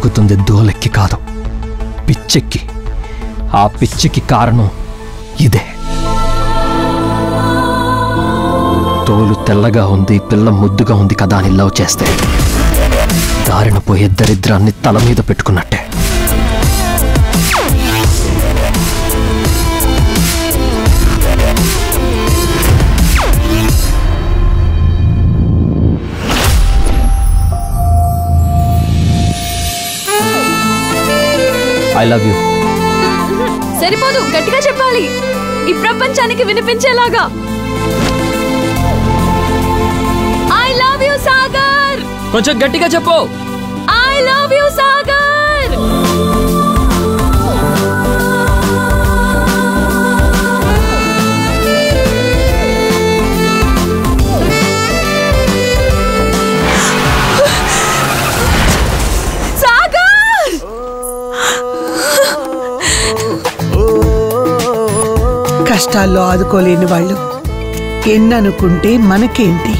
సాగుతుంది దోలెక్కి కాదు. పిచ్చెక్కి. ఆ పిచ్చికి కారణం ఇదే. తోలు తెల్లగా ఉంది పిల్ల ముద్దుగా ఉంది కదా అని లవ్ చేస్తే. దారిన పోయే దరిద్రాన్ని తల మీద పెట్టుకున్నట్టే. I love you. సరిపోదు గట్టిగా చెప్పాలి. ఈ ప్రపంచానికి వినిపించేలాగా. I love you Sagar. కొంచెం గట్టిగా చెప్పు. I love you Sagar. Sagar కష్టాల్లో ఆదుకోలేని వాళ్ళు. ఎన్ననుకుంటే మనకేంటి?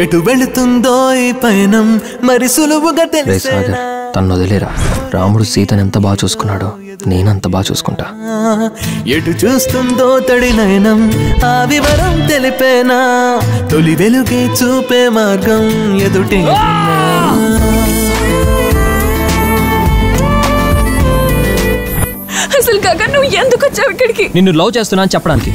ఎటు వెళుతుందో ఈ పయనం మరి సులువుగా రే తెలిసే సాగర్ తను వదిలేరా? రాముడు సీతను ఎంత బాగా చూసుకున్నాడో నేనంత బాగా చూసుకుంటా. ఎటు చూస్తుందో తడి నయనం ఆ వివరం తెలిపేనా? తొలి వెలుగే చూపే మార్గం ఎదుటే అసలు గగన్ నువ్వు ఎందుకు వచ్చావు ఇక్కడికి? నిన్ను లవ్ చేస్తున్నా అని చెప్పడానికి.